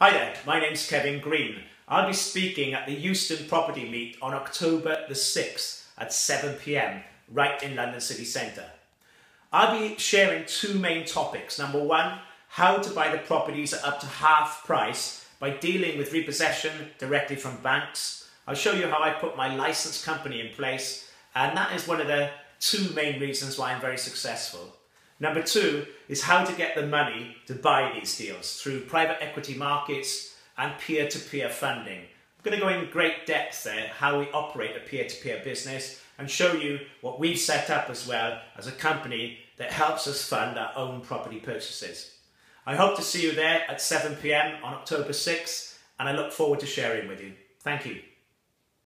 Hi there, my name's Kevin Green. I'll be speaking at the Euston Property Meet on October the 6th at 7pm, right in London City Centre. I'll be sharing two main topics. Number one, how to buy the properties at up to half price by dealing with repossession directly from banks. I'll show you how I put my licensed company in place, and that is one of the two main reasons why I'm very successful. Number two is how to get the money to buy these deals through private equity markets and peer-to-peer funding. I'm going to go in great depth there, how we operate a peer-to-peer business and show you what we've set up as well as a company that helps us fund our own property purchases. I hope to see you there at 7pm on October 6th and I look forward to sharing with you. Thank you.